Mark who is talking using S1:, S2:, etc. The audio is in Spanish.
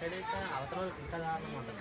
S1: pero está habitual